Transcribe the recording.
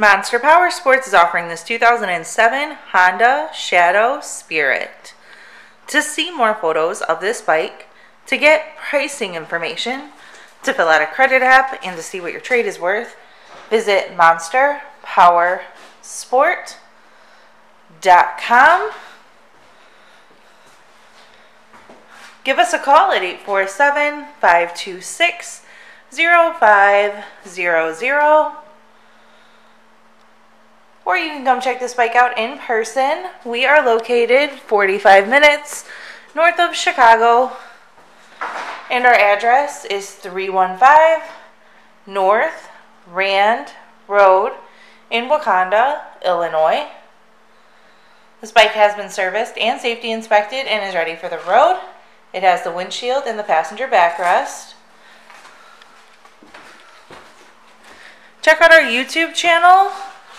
Monster Power Sports is offering this 2007 Honda Shadow Spirit. To see more photos of this bike, to get pricing information, to fill out a credit app, and to see what your trade is worth, visit monsterpowersport.com. Give us a call at 847 526 0500 or you can come check this bike out in person. We are located 45 minutes north of Chicago, and our address is 315 North Rand Road in Wauconda, Illinois. This bike has been serviced and safety inspected and is ready for the road. It has the windshield and the passenger backrest. Check out our YouTube channel